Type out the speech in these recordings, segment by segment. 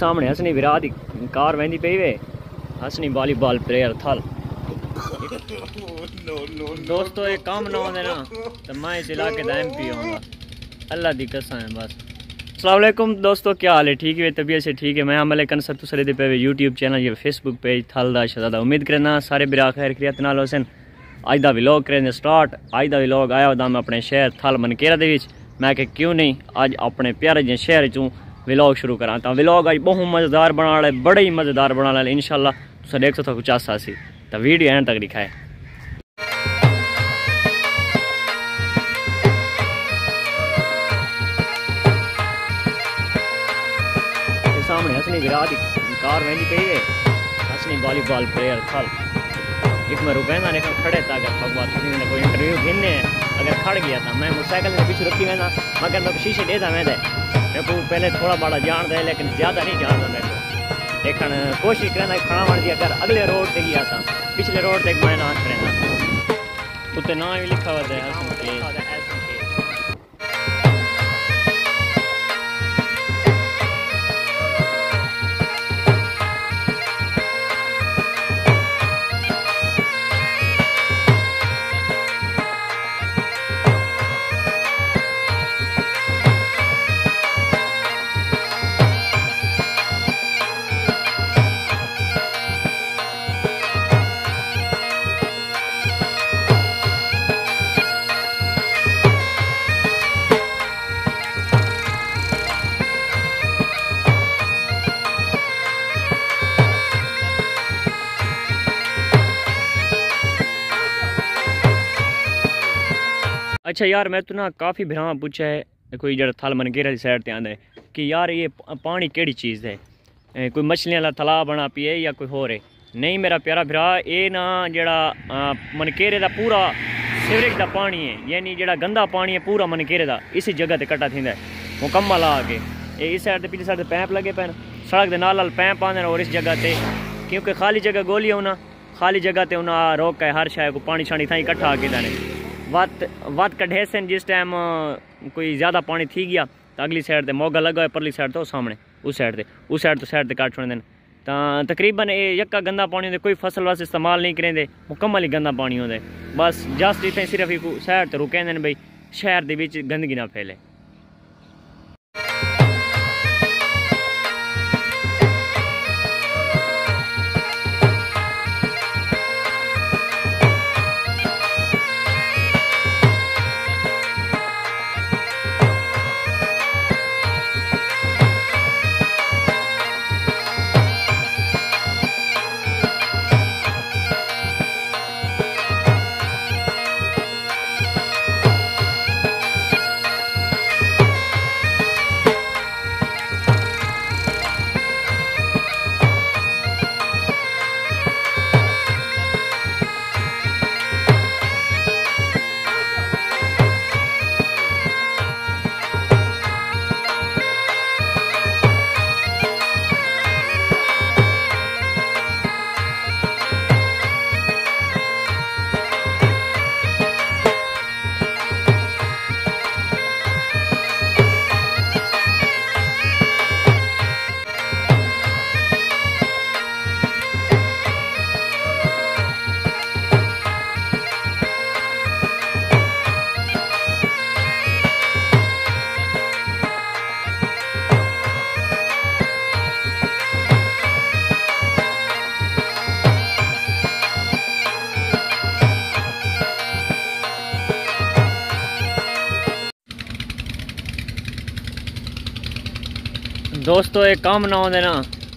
سامنے ہسنی ਸਾਹਮਣੇ ਹਸਨੀ ਵਿਰਾਹ ਦੀ ਕਾਰ ਵੈਂਦੀ ਪਈ ਵੇ ਹਸਨੀ ਵਾਲੀਬਾਲ ਪਲੇਅਰ ਥਲ ਦੋਸਤੋ ਇਹ ਕੰਮ ਨਾ ਹੁੰਦੇ ਨਾ ਤਾਂ ਮੈਂ ਇਸ ਇਲਾਕੇ پی ہوں گا۔ اللہ دی قسم ہے بس۔ السلام علیکم دوستو، کیا حال ہے؟ ٹھیک ہے طبیعت سے ٹھیک ہے؟ میں عمل کن سب تو سرے دے پہ یوٹیوب چینل یا فیس بک پیج تھل دا شہزادہ۔ امید کرنا سارے برا خیر خیریت نال حسین اج دا ولاگ کریں سٹارٹ اج دا ولاگ آیا ہودا میں اپنے شہر تھل منکیرا دے وچ۔ میں کہ کیوں نہیں؟ اج اپنے پیارے جن شہر چوں ولاگ شروع کراں۔ تا ولاگ اج بہت مزیدار بنا لے بڑے ہی مزیدار بنا لے انشاءاللہ تو دیکھ سو تھکو چاسا سی۔ تا ویڈیو اینڈ تک دکھائے۔ سامنے اسنی گرا دی کار ویندی پئی ہے۔ اسنی والی بال پلیئر تھل ایک میں روکے نہ کھڑے کھڑے تا اگر بھگوا تھی نے کوئی انٹرویو گھننے، اگر کھڑ گیا تھا میں موٹر سائیکل کے پیچھے میں نا مگر میں شیشے دے دا میں دے دیکھو پہلے تھوڑا بڑا جان دے لیکن زیادہ نہیں جان دے کو لیکن کوشش کرنا کھانا بن دی اگر اگلے روڈ تے گیا تھا پچھلے روڈ تے میں نہ کرنا اتنے نام ہی لکھا ہوا ہے اچھا یار، میں تو نا کافی بھراں پوچھا ہے، کوئی جڑا تھل منگیرا والی سائڈ تے آندا ہے کہ یار، یہ پانی کیڑی چیز ہے؟ کوئی مچھلیاں والا تھلا بنا پیے یا کوئی ہور ہے؟ نہیں میرا پیارا بھرا، اے نا جڑا منکیرے دا پورا سیوریج دا پانی ہے۔ یعنی جڑا گندا پانی ہے، پورا منکیرے دا۔ اسی جگہ تے کٹا تھیندا ہے۔ مکمل آ کے۔ اے، اس سائڈ تے پیچھے سائڈ تے پیپ لگے پین سڑک دے نال نال پیپ آندے اور اس جگہ تے۔ کیونکہ خالی جگہ گولی ہونا، خالی جگہ تے انہاں روک ہے، ہر شے کو پانی شانی تھائی اکٹھا آ کے دانے۔ وات وات کڈھے سن جس ٹائم کوئی زیادہ پانی تھی گیا تو اگلی سائڈ تے موگا لگا ہوئے پرلی سائڈ تو سامنے اس سائڈ تے اس سائڈ تو سائڈ تے کاٹ چھوڑ دین ਤਾਂ ਤਕਰੀਬਨ ਇਹ ਯੱਕਾ ਗੰਦਾ ਪਾਣੀ ਹੁੰਦੇ ਕੋਈ ਫਸਲ ਵਾਸਤੇ ਇਸਤੇਮਾਲ ਨਹੀਂ ਕਰਦੇ ਮੁਕੰਮਲ ਹੀ ਗੰਦਾ ਪਾਣੀ ਹੁੰਦਾ ਬਸ ਜਸਟ ਇਥੇ ਸਿਰਫ ਇੱਕ ਸ਼ਹਿਰ ਤੇ ਰੁਕੇ ਨੇ ਬਈ ਸ਼ਹਿਰ ਦੇ ਵਿੱਚ ਗੰਦਗੀ ਨਾ ਫੈਲੇ دوستو، ایک کام نہ ہوندے نا،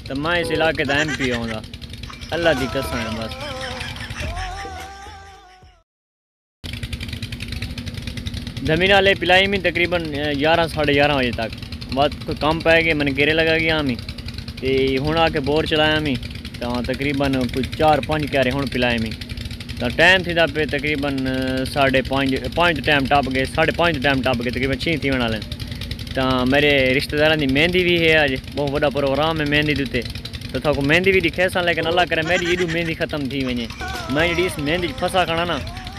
تو میں اس علاقے دا ایم پی ہوندا۔ اللہ دی قسم ہے، بس۔ زمین والے پلائی میں تقریباً یارہ ساڑھے یارہ بجے تک۔ بات کوئی کم پائے گئے میں نے گیرے لگا گیا ہاں ہمیں تے ہن آ کے بور چلایا ہمیں تو ہاں تقریباً کچھ چار، پانچ کیارے ہن پلائی میں۔ تو ٹائم تھی دا پہ تقریباً ساڑھے پانچ پانچ ٹائم ٹاپ گئے، ساڑھے پانچ ٹائم ٹاپ گئے، تقریباً چھین تھی بنا لیں ت میرے رشتے دار کی میںندی بھی یہ اج بہت وا پروگرام ہے مہندی اتنے تو مہندی بھی کھیس لیکن اللہ کری ابھی مہندی ختم تھی وجہ میں جیسے مہندی پسا کھانا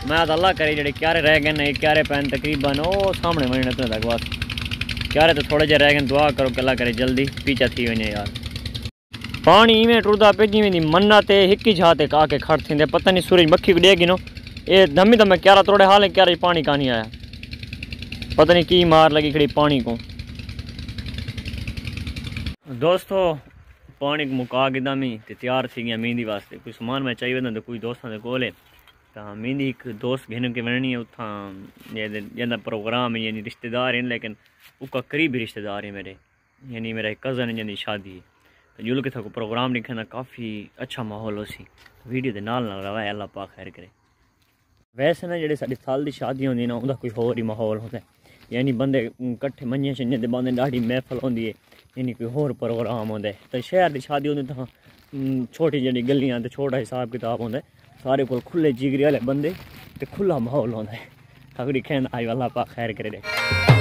میں اللہ کرے رہ گیا کیارے پہ تقریباً وہ سامنے وی نکارے تو تھوڑے دیر رعا کرو کہ اللہ کر جلدی پیچھا یار پانی یہ ٹردا پیجی وی مناتے ایک ہی جہاں کاکے کٹ پتنج سورج مکھی بھی ڈے گنوں یہ دم دمے کیارا توڑے حال کیارا پانی کان آیا پتہ نہیں کی مار لگی کھڑی پانی کو دوستو پانی کو مکا کے دامی تیار تھی گیا مہندی واسطے کوئی سامان میں چاہیے تے کوئی دوستاں دے کول ہے مہندی ایک دوست گھن کے وننی ہے اتھاں جندا پروگرام ہے یعنی رشتہ دار ہیں لیکن او کا قریب قریبی رشتہ دار ہے میرے یعنی میرا ایک کزن ہے جنی شادی ہے جل کے تھا کو پروگرام لکھنا کافی اچھا ماحول ہو سی ویڈیو دے نال نال رہا ہے اللہ پاک خیر کرے ویسے نا جڑے ساڈے سال دی شادی ہوندی نا اوندا کوئی ہور ہی ماحول ہوتا ہے یعنی بندے کٹھے منجے شنجے دے بندے ڈاڈی محفل ہوندی ہے یعنی کوئی ہور پروگرام ہوندا ہے تے شہر دی شادی ہوندی تاں چھوٹی جڑی گلیاں تے چھوٹا حساب کتاب ہوندا ہے سارے کول کھلے جگری والے بندے تے کھلا ماحول ہوندا ہے تھکڑی کھین آئی اللہ پاک خیر کرے